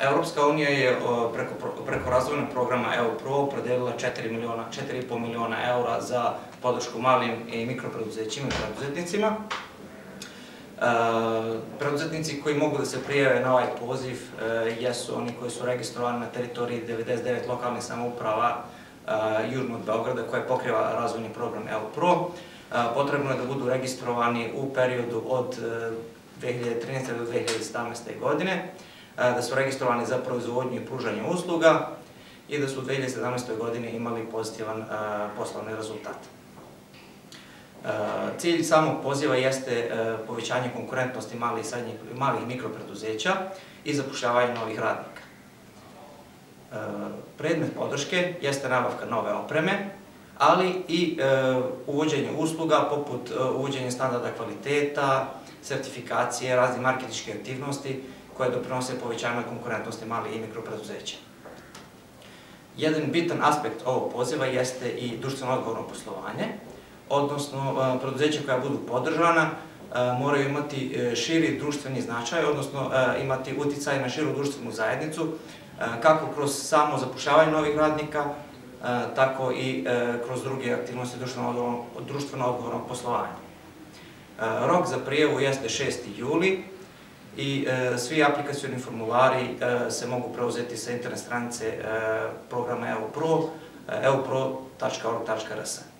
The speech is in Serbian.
Evropska unija je preko, preko razvojnog programa EU Pro predelila 4 miliona, 4,5 miliona eura za podršku malim i mikropreduzećima i preduzetnicima. Preduzetnici koji mogu da se prijave na ovaj poziv jesu oni koji su registrovani na teritoriji 99 lokalnih samouprava južno od Beograda koje pokriva razvojni program EU Pro. Potrebno je da budu registrovani u periodu od 2013. do 2017. godine da su registrovani za proizvodnju i pružanje usluga i da su u 2017. godini imali pozitivan poslovni rezultat. Cilj samog poziva jeste povećanje konkurentnosti malih malih mikropreduzeća i zapošljavanje novih radnika. Predmet podrške jeste nabavka nove opreme, ali i uvođenje usluga poput uvođenja standarda kvaliteta, sertifikacije, razne marketičke aktivnosti koje doprinose povećanju konkurentnosti malih i mikropreduzeća. Jedan bitan aspekt ovog poziva jeste i društveno odgovorno poslovanje, odnosno preduzeća koja budu podržana moraju imati e, širi društveni značaj, odnosno imati uticaj na širu društvenu zajednicu, kako kroz samo zapošljavanje novih radnika, tako i e, kroz druge aktivnosti društveno odgovornog poslovanja. Rok za prijevu jeste 6. juli, i e, svi aplikacioni formulari e, se mogu preuzeti sa internet stranice e, programa EU Pro, eupro.org.rs.